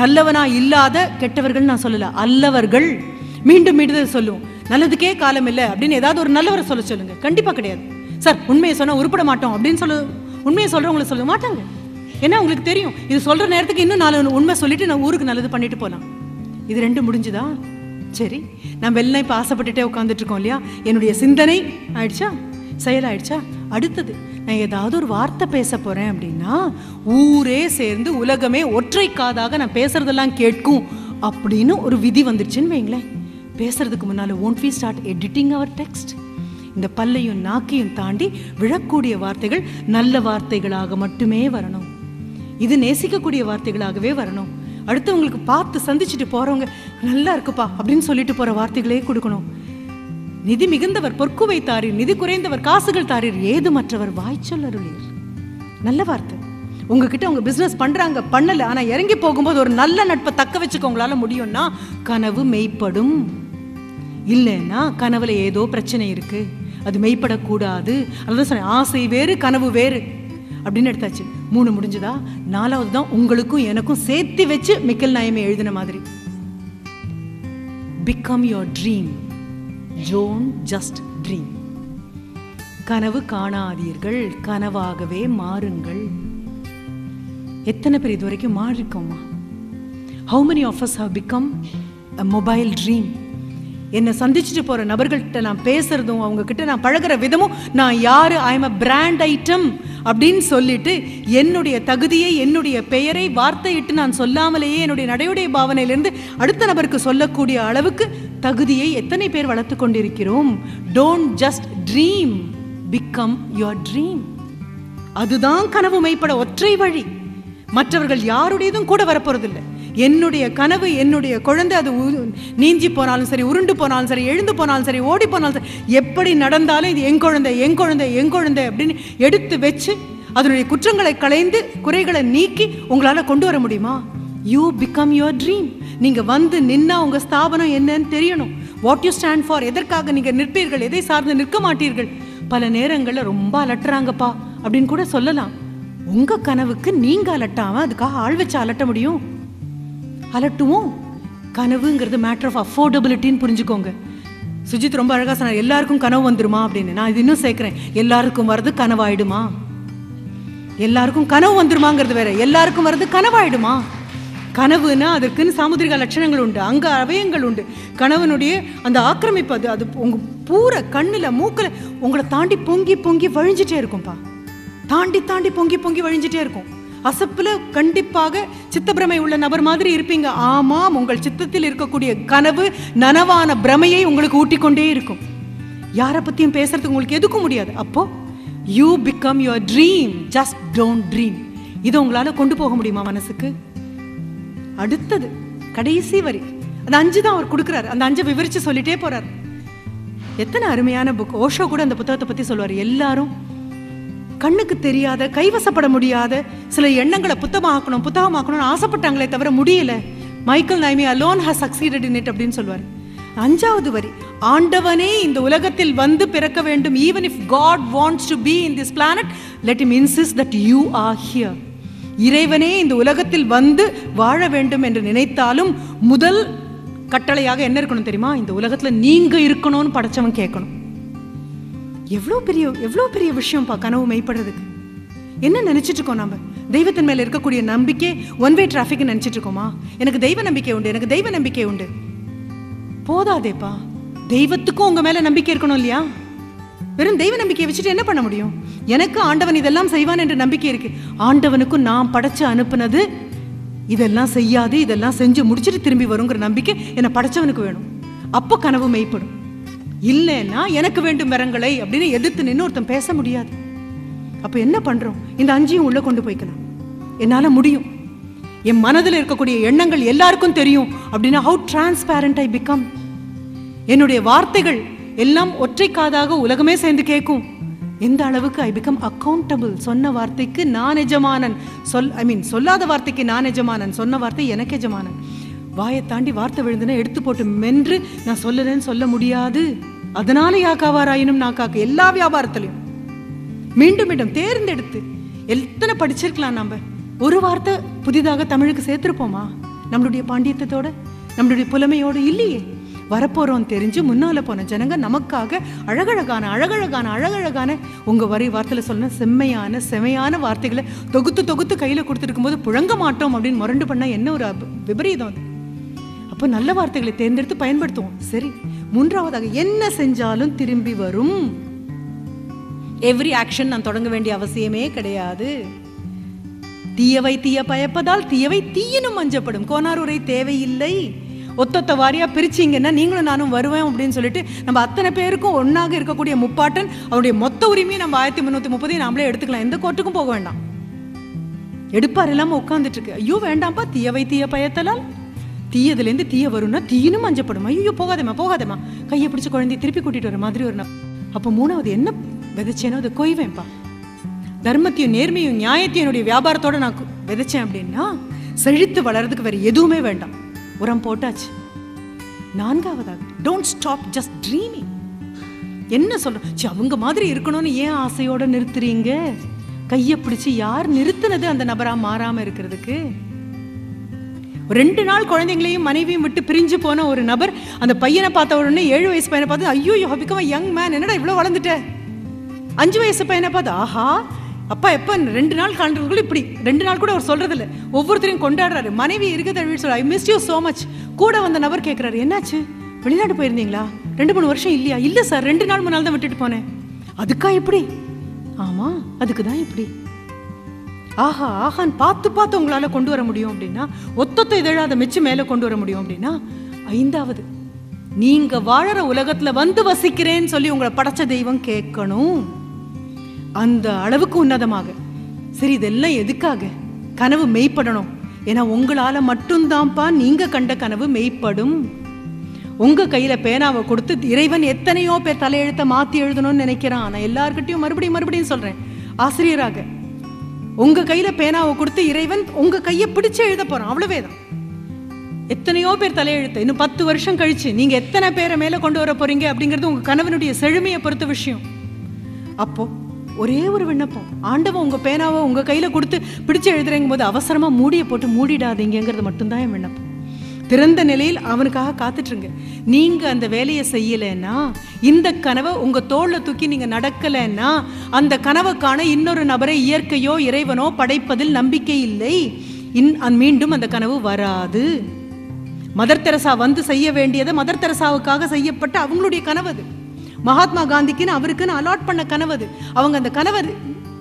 நல்லவனா இல்லாத கெட்டவர்கள் நான் சொல்லல. அல்லவர்கள் மீண்டும் மீண்டும் சொல்லுவோம் நல்லதுக்கே காலம் இல்லை அப்படின்னு ஏதாவது ஒரு நல்லவரை சொல்ல சொல்லுங்க. கண்டிப்பா கிடையாது. சார் உண்மையை சொன்னா உருப்பட மாட்டோம் அப்படின்னு சொல்ல. உண்மையை சொல்றவங்களை சொல்ல மாட்டாங்க. ஏன்னா உங்களுக்கு தெரியும். இது சொல்ற நேரத்துக்கு இன்னும் நாலு உண்மை சொல்லிட்டு நான் ஊருக்கு நல்லது பண்ணிட்டு போலாம். இது ரெண்டு முடிஞ்சுதா? சரி. நம்ம எல்லாம் இப்போ ஆசைப்பட்டுட்டே உட்காந்துட்டு இருக்கோம் இல்லையா? என்னுடைய சிந்தனை ஆயிடுச்சா? செயலாயிடுச்சா? அடுத்தது நான் ஏதாவது ஒரு வார்த்தை பேச போகிறேன் அப்படின்னா ஊரே சேர்ந்து உலகமே ஒற்றை காதாக நான் பேசுறதெல்லாம் கேட்கும் அப்படின்னு ஒரு விதி வந்துருச்சுன்னு வைங்களேன். பேசுறதுக்கு முன்னால் won't we start editing our text இந்த பல்லையும் நாக்கையும் தாண்டி விழக்கூடிய வார்த்தைகள் நல்ல வார்த்தைகளாக மட்டுமே வரணும். இது நேசிக்கக்கூடிய வார்த்தைகளாகவே வரணும். அடுத்தவங்களுக்கு பார்த்து சந்திச்சுட்டு போகிறவங்க நல்லா இருக்குப்பா அப்படின்னு சொல்லிட்டு போகிற வார்த்தைகளே கொடுக்கணும். நிதி மிகுந்தவர் பொற்குவை தாரீர் நிதி குறைந்தவர் காசுகள் தாரீர் ஏது மற்றவர் வாய்ச்சொல் அருளீர். நல்ல வார்த்தை. உங்ககிட்ட உங்க பிசினஸ் பண்றாங்க பண்ணல ஆனா இறங்கி போகும்போது ஒரு நல்ல நட்பை தக்க வச்சுக்க உங்களால முடியும்னா கனவு மெய்ப்படும். இல்லைன்னா கனவுல ஏதோ பிரச்சனை இருக்கு. அது மெய்ப்படக்கூடாது. அதான் சொன்னேன் ஆசை வேறு கனவு வேறு. அப்படின்னு எடுத்தாச்சு. மூணு முடிஞ்சதா? நாலாவது தான் உங்களுக்கும் எனக்கும் சேர்த்து வச்சு மிக்கல் நாயமே எழுதின மாதிரி. பிகம் யோர் ட்ரீம் ஜோன் ஜஸ்ட் ட்ரீம் கனவு காணாதீர்கள் கனவாகவே மாறுங்கள். எத்தனை பேர் இது வரைக்கும் மாறிருக்கோமா how many of us have become a mobile என்னை சந்திச்சுட்டு போகிற நபர்கள்கிட்ட நான் பேசுறதும் அவங்கக்கிட்ட நான் பழகுற விதமும் நான் யார்? I am a brand item அப்படின்னு சொல்லிட்டு என்னுடைய தகுதியை என்னுடைய பெயரை வார்த்தையிட்டு நான் சொல்லாமலேயே என்னுடைய நடையுடைய பாவனையிலிருந்து அடுத்த நபருக்கு சொல்லக்கூடிய அளவுக்கு தகுதியை எத்தனை பேர் வளர்த்து கொண்டிருக்கிறோம்? Don't just dream become your dream அதுதான் கனவு மெய்ப்பட ஒற்றை வழி. மற்றவர்கள் யாருடையதும் கூட வரப்போறதில்லை. என்னுடைய கனவு என்னுடைய குழந்தை அது உ- நீஞ்சி போனாலும் சரி உருண்டு போனாலும் சரி எழுந்து போனாலும் சரி ஓடி போனாலும் சரி எப்படி நடந்தாலும் இது என் குழந்தை என் குழந்தை என் குழந்தை அப்படின்னு எடுத்து வச்சு அதனுடைய குற்றங்களை களைந்து குறைகளை நீக்கி உங்களால் கொண்டு வர முடியுமா? யூ பிகம் யுவர் ட்ரீம் நீங்கள் வந்து நின்னா உங்கள் ஸ்தாபனம் என்னன்னு தெரியணும். வாட் யூ ஸ்டாண்ட் ஃபார் எதற்காக நீங்கள் நிற்பீர்கள் எதை சார்ந்து நிற்க மாட்டீர்கள்? பல நேரங்களில் ரொம்ப அலட்டுறாங்கப்பா அப்படின்னு கூட சொல்லலாம். உங்கள் கனவுக்கு நீங்கள் அலட்டாமல் அதுக்காக ஆள் வச்சு அலட்ட முடியும். அலட்டுவோம். கனவுங்கிறது மேட்டர் ஆஃப் அஃபோர்டபிலிட்டின்னு புரிஞ்சுக்கோங்க. சுஜித் ரொம்ப அழகா சொன்னார் எல்லாருக்கும் கனவு வந்துருமா? அப்படின்னு. நான் இது இன்னும் சேர்க்கிறேன். எல்லாருக்கும் வர்றது கனவாயிடுமா? எல்லாருக்கும் கனவு வந்துருமாங்கிறது வேற. எல்லாருக்கும் வர்றது கனவாயிடுமா? கனவுனா அதற்குன்னு சாமுதிரிக லட்சணங்கள் உண்டு அங்க அவயங்கள் உண்டு. கனவனுடைய அந்த ஆக்கிரமிப்பு அது அது உங்க பூர கண்ணுல மூக்கில் உங்களை தாண்டி பொங்கி பொங்கி வழிஞ்சிட்டே இருக்கும்ப்பா தாண்டி தாண்டி பொங்கி பொங்கி வழிஞ்சிட்டே இருக்கும். அசப்பில் கண்டிப்பாக சித்தப்பிரமை உள்ள நபர் மாதிரி இருப்பீங்க. ஆமாம் உங்கள் சித்தத்தில் இருக்கக்கூடிய கனவு நனவான பிரமையை உங்களுக்கு ஊட்டிக்கொண்டே இருக்கும். யாரை பற்றியும் பேசுறதுக்கு உங்களுக்கு எதுக்கும் முடியாது. அப்போ you become your dream just don't dream இதை உங்களால் கொண்டு போக முடியுமா மனசுக்கு? அடுத்தது கடைசி வரி. அந்த அஞ்சு தான் அவர் கொடுக்குறாரு. அந்த அஞ்சை விவரித்து சொல்லிட்டே போகிறார் எத்தனை அருமையான புக் ஓஷோ கூட அந்த புத்தகத்தை பற்றி சொல்லுவார். எல்லாரும் கண்ணுக்கு தெரியாத கைவசப்பட முடியாத சில எண்ணங்களை புத்தகமாக்கணும் புத்தகமாக்கணும்னு ஆசைப்பட்டாங்களே தவிர முடியல. Michael Naimy alone has succeeded in it அப்படின்னு சொல்வார் அஞ்சாவது வரி ஆண்டவனே இந்த உலகத்தில் வந்து பிறக்க வேண்டும். Even if God wants to be in this planet let him insist that you are here இறைவனே இந்த உலகத்தில் வந்து வாழ வேண்டும் என்று நினைத்தாலும் முதல் கட்டளையாக என்ன இருக்கணும் தெரியுமா? இந்த உலகத்தில் நீங்க இருக்கணும்னு படைச்சவன் கேட்கணும். எவ்வளோ பெரிய எவ்வளோ பெரிய விஷயம்ப்பா கனவு மெய்ப்படுறதுக்கு? என்ன நினைச்சிட்டு இருக்கோம் நம்ம தெய்வத்தின் மேல இருக்கக்கூடிய நம்பிக்கை ஒன் வே டிராஃபிக் நினைச்சிட்டு இருக்கோமா? எனக்கு தெய்வ நம்பிக்கை உண்டு எனக்கு தெய்வ நம்பிக்கை உண்டு. போதாதேப்பா தெய்வத்துக்கும் உங்க மேல நம்பிக்கை இருக்கணும் இல்லையா? வெறும் தெய்வ நம்பிக்கையை வச்சுட்டு என்ன பண்ண முடியும்? எனக்கு ஆண்டவன் இதெல்லாம் செய்வான் என்ற நம்பிக்கை இருக்கு. ஆண்டவனுக்கும் நான் படைச்சு அனுப்புனது இதெல்லாம் செய்யாது இதெல்லாம் செஞ்சு முடிச்சிட்டு திரும்பி வருங்கிற நம்பிக்கை என்னை படைச்சவனுக்கு வேணும். அப்போ கனவு மெய்ப்படும். இல்லைன்னா எனக்கு வேண்டும் வரங்களை அப்படின்னு எதிர்த்து நின்று ஒருத்தன் பேச முடியாது. அப்போ என்ன பண்ணுறோம் இந்த அஞ்சையும் உள்ளே கொண்டு போய்க்கலாம். என்னால் முடியும். என் மனதில் இருக்கக்கூடிய எண்ணங்கள் எல்லாருக்கும் தெரியும் அப்படின்னா ஹவு டிரான்ஸ்பேரண்ட் ஐ பிகம் என்னுடைய வார்த்தைகள் எல்லாம் ஒற்றை காதாக உலகமே சேர்ந்து கேட்கும். எந்த அளவுக்கு ஐ பிகம் அக்கௌண்டபிள் சொன்ன வார்த்தைக்கு நான் எஜமானன். சொல் ஐ மீன் சொல்லாத வார்த்தைக்கு நான் எஜமானன். சொன்ன வார்த்தை எனக்கு எஜமானன். வாயை தாண்டி வார்த்தை விழுந்துனா எடுத்து போட்டு மென்று நான் சொல்லலன்னு சொல்ல முடியாது. அதனால யாக்காவாராயினும் நான் காக்க எல்லா வியாபாரத்திலையும். மீண்டும் மீண்டும் தேர்ந்தெடுத்து எத்தனை படிச்சிருக்கலாம் நம்ம ஒரு வார்த்தை புதிதாக தமிழுக்கு சேர்த்துருப்போமா? நம்மளுடைய பாண்டியத்தோட நம்மளுடைய புலமையோடு இல்லையே. வரப்போறோம் தெரிஞ்சு முன்னால போன ஜனங்க நமக்காக அழகழகான அழகழகான அழகழகான உங்க வரி வார்த்தையில சொன்ன செம்மையான செமையான வார்த்தைகளை தொகுத்து தொகுத்து கையில கொடுத்துருக்கும் போது புழங்க மாட்டோம் அப்படின்னு முரண்டு பண்ணா என்ன ஒரு விபரீதம் அது. அப்போ நல்ல வார்த்தைகளை தேர்ந்தெடுத்து பயன்படுத்துவோம். சரி மூன்றாவதாக என்ன செஞ்சாலும் திரும்பி வரும்? எவ்ரி ஆக்ஷன் நான் தொடங்க வேண்டிய அவசியமே கிடையாது. தீயவை தீய பயப்பதால் தீயவை தீயினும் மஞ்சப்படும் கோனாரூரை தேவையில்லை. ஒத்தொத்த வாரியா பிரிச்சிங்கன்னா நீங்களும் நானும் வருவேன் அப்படின்னு சொல்லிட்டு நம்ம அத்தனை பேருக்கும் ஒன்றாக இருக்கக்கூடிய முப்பாட்டன் அவருடைய மொத்த உரிமையை நம்ம ஆயிரத்தி முந்நூற்றி முப்பதையும் நாமளே எடுத்துக்கலாம். எந்த கோர்ட்டுக்கும் போக வேண்டாம். எடுப்பார் இல்லாமல் உட்காந்துட்டு இருக்கு. ஐயோ வேண்டாம்ப்பா தீயவை தீய பயத்தலால். தீயதுலேருந்து தீய வரும்னா தீயினும் மஞ்சப்படும்? ஐயோ போகாதம்மா போகாதம்மா. கையை பிடிச்ச குழந்தைய திருப்பி கூட்டிட்டு வர மாதிரி ஒரு அப்போ மூணாவது என்ன விதைச்சேனோ அதை கொய்வேன்ப்பா. தர்மத்தையும் நேர்மையும் நியாயத்தையும் என்னுடைய வியாபாரத்தோட நான் விதைச்சேன் அப்படின்னா செழித்து வளர்றதுக்கு வேற எதுவுமே வேண்டாம். உரம் போட்டாச்சு. நான்காவதாக டோன்ட் ஸ்டாப் ஜஸ்ட் ட்ரீமிங் என்ன சொல்றோம் ச்சே, அவங்க மாதிரி இருக்கணும்னு ஏன் ஆசையோட நிறுத்துறீங்க? கையை பிடிச்சு யார் நிறுத்துனது அந்த நபரா மாறாம இருக்கிறதுக்கு? ரெண்டு நாள் குழந்தைங்களையும் மனைவியும் விட்டு பிரிஞ்சு போன ஒரு நபர் அந்த பையனை பார்த்த உடனே ஏழு வயசு பையனை பார்த்து ஐயோ யூ பிகம் யங் மேன் என்னடா இவ்வளோ வளர்ந்துட்ட? அஞ்சு வயசு பையனை பார்த்து ஆஹா அப்பா எப்போ ரெண்டு நாள் காண்றதுக்குள்ள இப்படி ரெண்டு நாள் கூட அவர் சொல்றது இல்லை ஒவ்வொருத்தரையும் கொண்டாடுறாரு. மனைவி இருக்க தழுவி சொல்ற I miss you so much கூட வந்த நபர் கேட்குறாரு என்னாச்சு? வெளிநாடு போயிருந்தீங்களா? ரெண்டு மூணு வருஷம் இல்லையா? இல்லை சார் ரெண்டு நாள் மூணு நாள் தான் விட்டுட்டு போனேன். அதுக்கா இப்படி ஆமா அதுக்கு தான் இப்படி ஆஹா ஆஹான்னு பார்த்து பார்த்து உங்களால் கொண்டு வர முடியும் அப்படின்னா ஒத்தத்தை இதழாத மெச்சு மேலே கொண்டு வர முடியும் அப்படின்னா ஐந்தாவது நீங்க வாழற உலகத்துல வந்து வசிக்கிறேன்னு சொல்லி உங்களை படைச்ச தெய்வம் கேட்கணும். அந்த அளவுக்கு உன்னதமாக. சரி இதெல்லாம் எதுக்காக? கனவு மெய்ப்படணும். ஏன்னா உங்களால மட்டும்தான்ப்பா நீங்க கண்ட கனவு மெய்ப்படும். உங்க கையில பேனாவை கொடுத்து இறைவன் எத்தனையோ பேர் தலையெழுத்த மாத்தி எழுதணும்னு நினைக்கிறான். நான் எல்லார்கிட்டையும் மறுபடியும் மறுபடியும் சொல்றேன். ஆசிரியராக உங்க கையில பேனாவை கொடுத்து இறைவன் உங்க கையை பிடிச்சு எழுத போறான். அவ்வளவேதான். எத்தனையோ பேர் தலையெழுத்து. இன்னும் பத்து வருஷம் கழிச்சு நீங்க எத்தனை பேரை மேல கொண்டு வர போறீங்க அப்படிங்கிறது உங்க கணவனுடைய செழுமையை பொறுத்த விஷயம். அப்போ ஒரே ஒரு விண்ணப்பம். ஆண்டவன் உங்க பேனாவை உங்க கையில கொடுத்து பிடிச்சு எழுதுறேங்கும் போது அவசரமா மூடியை போட்டு மூடிடாதீங்கிறது மட்டும்தான் என் விண்ணப்பம். திறந்த நிலையில் அவனுக்காக காத்துட்ருங்க. நீங்கள் அந்த வேலையை செய்யலைன்னா இந்த கனவை உங்கள் தோளில் தூக்கி நீங்கள் நடக்கலைன்னா அந்த கனவை காண இன்னொரு நபரை இயற்கையோ இறைவனோ படைப்பதில் நம்பிக்கை இல்லை. இன் அந் மீண்டும் அந்த கனவு வராது. மதர் தெரசா வந்து செய்ய வேண்டியதை மதர் தெரசாவுக்காக செய்யப்பட்ட அவங்களுடைய கனவு அது. மகாத்மா காந்திக்குன்னு அவருக்குன்னு அலாட் பண்ண கனவு அது. அவங்க அந்த கனவு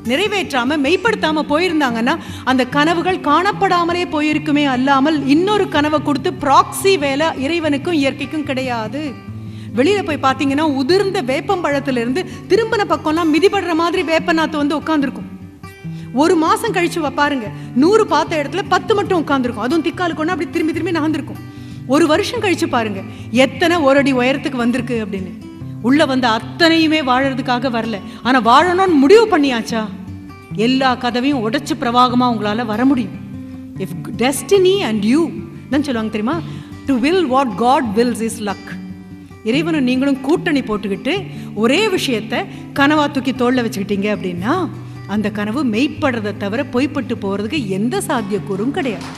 நிறைவேற்றாம மெய்ப்படுத்தாம போயிருந்தாங்கன்னா அந்த கனவுகள் காணப்படாமலே போயிருக்குமே அல்லாமல் இன்னொரு கனவை கொடுத்து ப்ராக்ஸி வேலை இறைவனுக்கும் இயற்கைக்கும் கிடையாது. வெளியில போய் பார்த்தீங்கன்னா உதிர்ந்த வேப்பம் இருந்து திரும்பின பக்கம்லாம் மிதிபடுற மாதிரி வேப்பநாத்து வந்து உட்காந்துருக்கும் ஒரு மாசம் கழிச்சு பாருங்க நூறு பார்த்த இடத்துல பத்து மட்டும் உட்காந்துருக்கும் அதுவும் திக்காலு கொண்டு அப்படி திரும்பி திரும்பி நகர்ந்துருக்கும். ஒரு வருஷம் கழிச்சு பாருங்க எத்தனை ஒரு அடி உயரத்துக்கு வந்திருக்கு அப்படின்னு. உள்ள வந்த அத்தனையுமே வாழறதுக்காக வரல. ஆனா வாழணும்னு முடிவு பண்ணியாச்சா? எல்லா கதவையும் உடைச்சு பிரவாகமா உங்களால வர முடியும். இஃப் டெஸ்டினி அண்ட் யூ தான் சொல்லுவாங்க தெரியுமா? To will what God wills is luck இறைவனும் நீங்களும் கூட்டணி போட்டுக்கிட்டு ஒரே விஷயத்த கனவா தூக்கி தோல்ல வச்சுக்கிட்டீங்க அப்படின்னா அந்த கனவு மெய்ப்படுறதை தவிர பொய்ப்பட்டு போறதுக்கு எந்த சாத்தியக்கூறும் கிடையாது.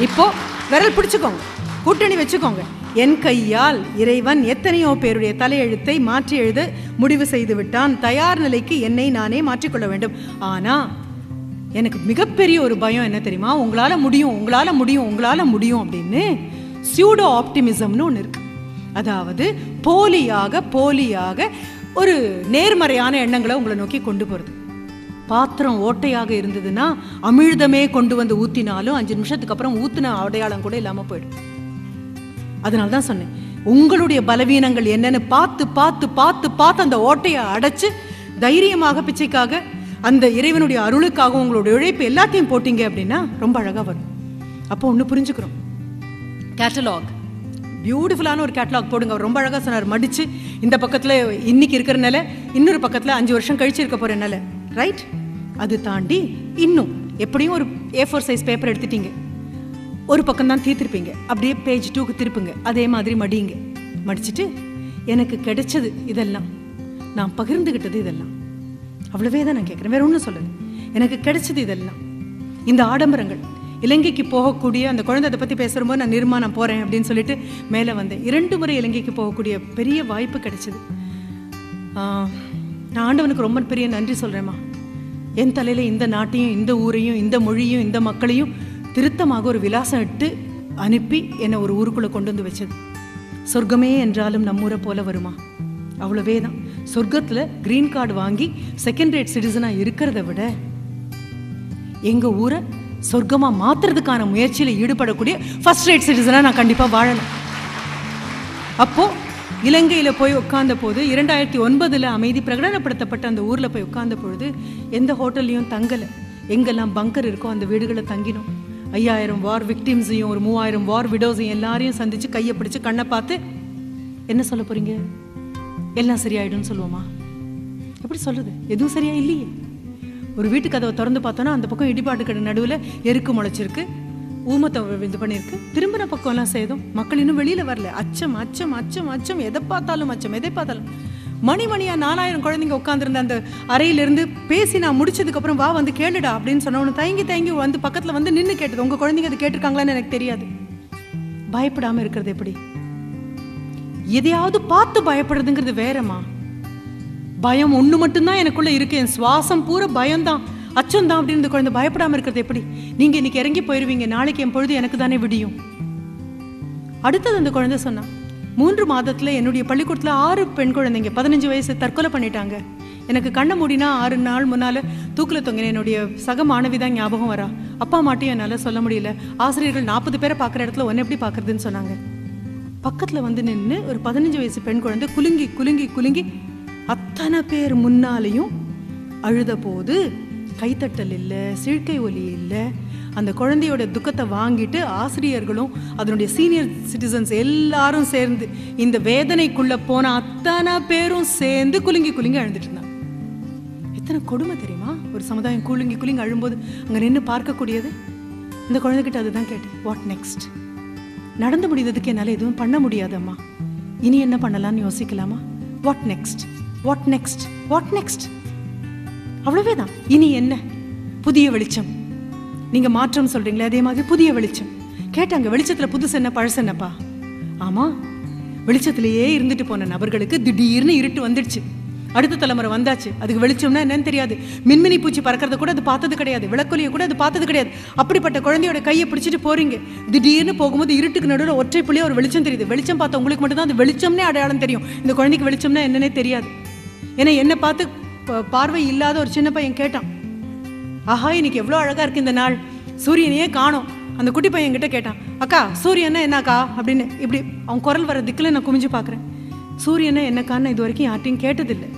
இப்போ விரல் பிடிச்சுக்கோங்க. கூட்டணி வச்சுக்கோங்க. என் கையால் இறைவன் எத்தனையோ பேருடைய தலையெழுத்தை மாற்றி எழுத முடிவு செய்து விட்டான். தயார் நிலைக்கு என்னை நானே மாற்றிக்கொள்ள வேண்டும். ஆனா எனக்கு மிகப்பெரிய ஒரு பயம் என்ன தெரியுமா? உங்களால முடியும் உங்களால முடியும் உங்களால முடியும் அப்படின்னு சியூடோ ஆப்டிமிசம்னு ஒன்று இருக்கு. அதாவது போலியாக போலியாக ஒரு நேர்மறையான எண்ணங்களை உங்களை நோக்கி கொண்டு போகிறது பாத்திரம் ஓட்டையாக இருந்ததுன்னா அமிழ்தமே கொண்டு வந்து ஊற்றினாலும் அஞ்சு நிமிஷத்துக்கு அப்புறம் ஊற்றின அடையாளம் கூட இல்லாமல் போயிடும். அதனால தான் சொன்னேன் உங்களுடைய பலவீனங்கள் என்னன்னு பார்த்து பார்த்து பார்த்து பார்த்து அந்த ஓட்டையை அடைச்சு தைரியமாக பிச்சைக்காக அந்த இறைவனுடைய அருளுக்காக உங்களுடைய உழைப்பு எல்லாத்தையும் போட்டீங்க அப்படின்னா ரொம்ப அழகா வரும். அப்போ ஒன்று புரிஞ்சுக்கிறோம். கேட்டலாக் பியூட்டிஃபுல்லான ஒரு கேட்டலாக் போடுங்க. அவர் ரொம்ப அழகாக சொன்னார். மடிச்சு இந்த பக்கத்தில் இன்னைக்கு இருக்கிற நிலை இன்னொரு பக்கத்தில் அஞ்சு வருஷம் கழிச்சு இருக்க போகிற நிலை. ரைட் அது தாண்டி இன்னும் எப்படியும் ஒரு ஏ ஃபோர் சைஸ் பேப்பர் எடுத்துட்டீங்க. ஒரு பக்கம் தான் தீர்த்திருப்பீங்க. அப்படியே பேஜ் டூக்கு திருப்புங்க. அதே மாதிரி மடியுங்க. மடிச்சிட்டு எனக்கு கிடைச்சது இதெல்லாம். நான் பகிர்ந்துகிட்டது இதெல்லாம். அவ்வளவே தான் நான் கேட்குறேன். வேற ஒன்றும் சொல்லுது எனக்கு கிடைச்சது இதெல்லாம். இந்த ஆடம்பரங்கள். இலங்கைக்கு போகக்கூடிய அந்த குழந்தை அதை பற்றி பேசுகிறபோது நான் நிர்மாணம் போகிறேன் அப்படின்னு சொல்லிட்டு மேலே வந்தேன். இரண்டு முறை இலங்கைக்கு போகக்கூடிய பெரிய வாய்ப்பு கிடைச்சிது. நான் ஆண்டவனுக்கு ரொம்ப பெரிய நன்றி சொல்கிறேம்மா என் தலையில் இந்த நாட்டையும் இந்த ஊரையும் இந்த மொழியும் இந்த மக்களையும் திருத்தமாக ஒரு விலாசம் இட்டு அனுப்பி என்னை ஒரு ஊருக்குள்ளே கொண்டு வந்து வச்சது. சொர்க்கமே என்றாலும் நம்மூரை போல வருமா? அவ்வளவே தான். சொர்க்கத்தில் க்ரீன் கார்டு வாங்கி செகண்ட் ரேட் சிட்டிசனாக இருக்கிறத விட எங்கள் ஊரை சொர்க்கமாக மாத்துறதுக்கான முயற்சியில் ஈடுபடக்கூடிய ஃபர்ஸ்ட் ரேட் சிட்டிசனாக நான் கண்டிப்பாக வாழணும். அப்போது இலங்கையில் போய் உட்கார்ந்த போது இரண்டாயிரத்தி ஒன்பதில் அமைதி பிரகடனப்படுத்தப்பட்ட அந்த ஊரில் போய் உட்கார்ந்த பொழுது எந்த ஹோட்டல்லையும் தங்கலை. எங்கெல்லாம் பங்கர் இருக்கோ அந்த வீடுகளை தங்கினோம். ஐயாயிரம் வார் விக்டிம்ஸையும் ஒரு மூவாயிரம் வார் விடோஸையும் எல்லாரையும் சந்திச்சு கையை பிடிச்சு கண்ணை பார்த்து என்ன சொல்ல போறீங்க? எல்லாம் சரியாயிடும்னு சொல்லுவோமா? எப்படி சொல்றது எதுவும் சரியா இல்லையே. ஒரு வீட்டு கதவை திறந்து பார்த்தோன்னா அந்த பக்கம் இடிபாட்டு கடை நடுவில் எருக்கு முளைச்சிருக்கு ஊமத்தை இது பண்ணியிருக்கு திரும்பின பக்கம் எல்லாம் சேதம் மக்கள் இன்னும் வெளியில வரல. அச்சம் அச்சம் அச்சம் அச்சம். எதை பார்த்தாலும் அச்சம் எதை பார்த்தாலும். மணி மணியா நாலாயிரம் குழந்தைங்க உட்காந்துருந்த அந்த அறையிலிருந்து பேசி நான் முடிச்சதுக்கு அப்புறம் வா வந்து கேளுடா அப்படின்னு சொன்னவனு தயங்கி தயங்கி வந்து பக்கத்துல வந்து நின்று கேட்டது. உங்க குழந்தைங்க அது கேட்டிருக்காங்களான்னு எனக்கு தெரியாது. பயப்படாமல் இருக்கிறது எப்படி? எதையாவது பார்த்து பயப்படுறதுங்கிறது வேறம்மா. பயம் ஒண்ணு மட்டும்தான் எனக்குள்ள இருக்கு. என் சுவாசம் பூரா பயம்தான். அச்சம் தான் அப்படின்னு குழந்தை பயப்படாம இருக்கிறது எப்படி? நீங்க இன்னைக்கு இறங்கி போயிருவீங்க. நாளைக்கு என் பொழுது எனக்கு தானே விடியும். அடுத்தது அந்த குழந்தை சொன்னா மூன்று மாதத்தில் என்னுடைய பள்ளிக்கூடத்தில் ஆறு பெண் குழந்தைங்க பதினஞ்சு வயசு தற்கொலை பண்ணிட்டாங்க. எனக்கு கண்ணை மூடினா ஆறு நாள் முன்னால் தூக்கில் தொங்கின என்னுடைய சக மாணவி தான் ஞாபகம் வரா. அப்பா மாட்டையும் என்னால் சொல்ல முடியல. ஆசிரியர்கள் நாற்பது பேரை பார்க்குற இடத்துல ஒன்று எப்படி பார்க்குறதுன்னு சொன்னாங்க. பக்கத்தில் வந்து நின்று ஒரு பதினஞ்சு வயசு பெண் குழந்தை குலுங்கி குலுங்கி குலுங்கி அத்தனை பேர் முன்னாலேயும் அழுத போது கைத்தட்டல் இல்லை சிழ்க்கை ஒலி இல்லை அந்த குழந்தையோட துக்கத்தை வாங்கிட்டு ஆசிரியர்களும் அதனுடைய சீனியர் சிட்டிசன்ஸ் எல்லாரும் சேர்ந்து இந்த வேதனைக்குள்ள போன அத்தனை பேரும் சேர்ந்து குலுங்கி குலுங்கி அழுந்துட்டு இருந்தாங்க. எத்தனை கொடுமை தெரியுமா? ஒரு சமுதாயம் குலுங்கி குலுங்கி அழும்போது அங்க நின்று பார்க்கக்கூடியது? இந்த குழந்தைகிட்ட அதுதான் கேட்டேன். வாட் நெக்ஸ்ட் நடந்து முடிந்ததுக்கு என்னால் எதுவும் பண்ண முடியாதம்மா. இனி என்ன பண்ணலாம்னு யோசிக்கலாமா? What next what next what next அவ்வளவே தான் இனி என்ன? புதிய வெளிச்சம். நீங்க மாற்றம் சொல்றீங்களே அதே மாதிரி புதிய வெளிச்சம். கேட்டாங்க வெளிச்சத்துல புதுசு என்ன பழசு என்னப்பா? ஆமா வெளிச்சத்திலேயே இருந்துட்டு போன நபர்களுக்கு திடீர்னு இருட்டு வந்துடுச்சு. அடுத்த தலைமுறை வந்தாச்சு. அதுக்கு வெளிச்சம்னா என்னன்னு தெரியாது. மின்மினி பூச்சி பறக்கிறத கூட அது பார்த்தது கிடையாது. விளக்கொலியை கூட அது பார்த்தது கிடையாது. அப்படிப்பட்ட குழந்தையோட கையை பிடிச்சிட்டு போறீங்க. திடீர்னு போகும்போது இருட்டுக்கு நடுவில் ஒற்றை புள்ளியா ஒரு வெளிச்சம் தெரியுது. வெளிச்சம் பார்த்த உங்களுக்கு மட்டும்தான் அந்த அது வெளிச்சம்னே அடையாளம் தெரியும். இந்த குழந்தைக்கு வெளிச்சம்னா என்னன்னே தெரியாது. ஏன்னா என்னை பார்த்து ப- பார்வை இல்லாத ஒரு சின்ன பையன் கேட்டான். ஆஹா இன்னைக்கு எவ்வளோ அழகாக இருக்குது இந்த நாள். சூரியனையே காணோம். அந்த குட்டி பையன் கிட்ட கேட்டான் அக்கா சூரியன்னா என்னக்கா? அப்படின்னு இப்படி அவன் குரல் வர திக்கில் நான் குமிஞ்சு பார்க்குறேன் சூரியனை என்னக்கான்னு இது வரைக்கும் யார்ட்டையும் கேட்டதில்லை.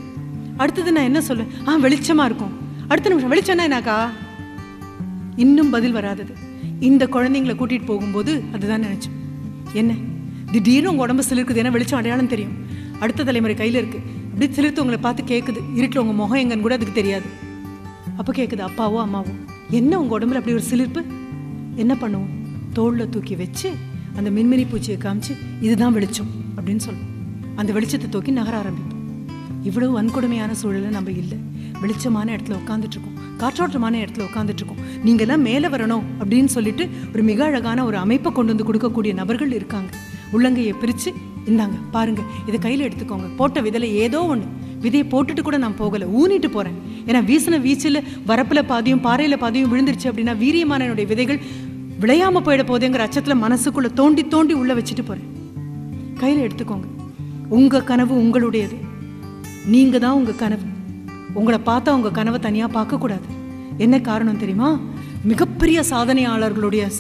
அடுத்தது நான் என்ன சொல்ல ஆ வெளிச்சமாக இருக்கும். அடுத்த நிமிஷம் வெளிச்சம்னா என்னக்கா? இன்னும் பதில் வராதது. இந்த குழந்தைங்களை கூட்டிட்டு போகும்போது அதுதான் நினைச்சோம் என்ன? திடீர்னு உங்கள் உடம்பு சிலிருக்குது. ஏன்னா வெளிச்சம் அடையாளம் தெரியும்? அடுத்த தலைமுறை கையில் இருக்கு. அப்படி சிலிர்த்து உங்களை பார்த்து கேட்குது இருட்டில் உங்க முகம் எங்கன்னு கூட அதுக்கு தெரியாது. அப்போ கேட்குது அப்பாவோ அம்மாவோ என்ன உங்க உடம்புல அப்படி ஒரு சிலிர்ப்பு? என்ன பண்ணுவோம்? தோல்ல தூக்கி வச்சு அந்த மின்மினி பூச்சியை காமிச்சு இதுதான் வெளிச்சம் அப்படின்னு சொல்லுவோம். அந்த வெளிச்சத்தை தூக்கி நகர ஆரம்பிப்போம். இவ்வளவு வன்கொடுமையான சூழலில் நம்ம இல்லை. வெளிச்சமான இடத்துல உட்காந்துட்ருக்கோம் காற்றோட்டமான இடத்துல உட்காந்துட்ருக்கோம் இருக்கோம் நீங்க எல்லாம் மேலே வரணும் அப்படின்னு சொல்லிட்டு ஒரு மிக அழகான ஒரு அமைப்பை கொண்டு வந்து கொடுக்கக்கூடிய நபர்கள் இருக்காங்க. உள்ளங்கையை பிரிச்சு இந்தாங்க பாருங்க இதை கையில எடுத்துக்கோங்க. போட்ட விதையில ஏதோ ஒண்ணு. விதையை போட்டுட்டு கூட நான் போகல. ஊனிட்டு போறேன். ஏன்னா வீசின வீச்சில் வரப்புல பாதியும் பாறையில பாதியும் விழுந்துருச்சு அப்படின்னா வீரியமான என்னுடைய விதைகள் விளையாம போயிட போதேங்கிற அச்சத்துல மனசுக்குள்ள தோண்டி தோண்டி உள்ள வச்சுட்டு போறேன். கையில எடுத்துக்கோங்க. உங்க கனவு உங்களுடையது. நீங்க தான் உங்க கனவு. உங்களை பார்த்தா உங்க கனவை தனியா பார்க்க கூடாது என்ன காரணம் தெரியுமா? மிகப்பெரிய சாதனையாளர்களுடைய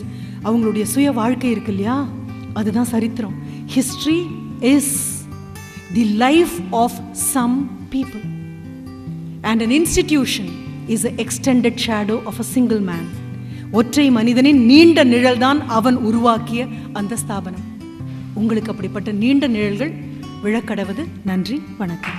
அவங்களுடைய சுய வாழ்க்கை இருக்கு இல்லையா? அதுதான் சரித்திரம். History is the life of some people and an institution is a extended shadow of a single man. ஒற்றை மனிதனின் நீண்ட நிழல்தான் அவன் உருவாக்கிய அந்த ஸ்தாபனம். உங்களுக்கு அப்படிப்பட்ட நீண்ட நிழல்கள் விழக்கடவது. நன்றி வணக்கம்.